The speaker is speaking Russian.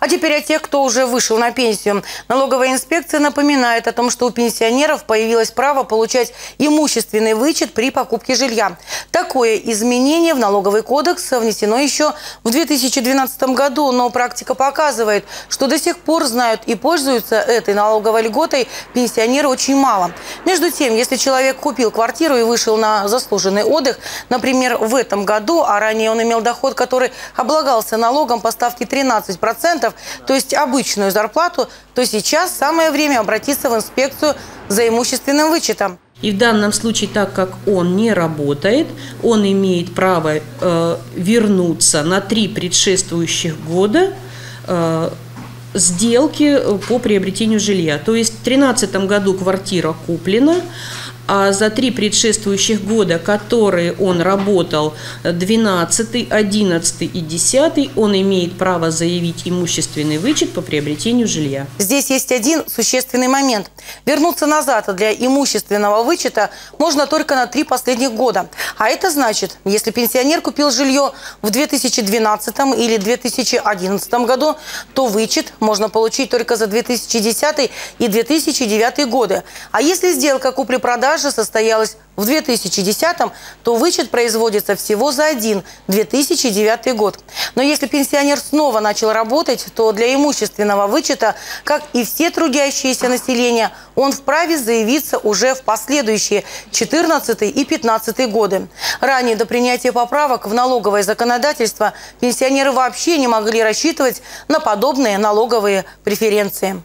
А теперь о тех, кто уже вышел на пенсию. Налоговая инспекция напоминает о том, что у пенсионеров появилось право получать имущественный вычет при покупке жилья. Такое изменение в налоговый кодекс внесено еще в 2012 году, но практика показывает, что до сих пор знают и пользуются этой налоговой льготой пенсионеры очень мало. Между тем, если человек купил квартиру и вышел на заслуженный отдых, например, в этом году, а ранее он имел доход, который облагался налогом по ставке 13%, то есть обычную зарплату, то сейчас самое время обратиться в инспекцию за имущественным вычетом. И в данном случае, так как он не работает, он имеет право э, вернуться на три предшествующих года э, сделки по приобретению жилья. То есть в 2013 году квартира куплена, а за три предшествующих года, которые он работал, 12, 11 и 10, он имеет право заявить имущественный вычет по приобретению жилья. Здесь есть один существенный момент. Вернуться назад для имущественного вычета можно только на три последних года. А это значит, если пенсионер купил жилье в 2012 или 2011 году, то вычет можно получить только за 2010 и 2009 годы. А если сделка купли-продажи продажа состоялась в 2010, то вычет производится всего за один 2009 год. Но если пенсионер снова начал работать, то для имущественного вычета, как и все трудящиеся населения, он вправе заявиться уже в последующие 14 и 15 годы. Ранее до принятия поправок в налоговое законодательство пенсионеры вообще не могли рассчитывать на подобные налоговые преференции.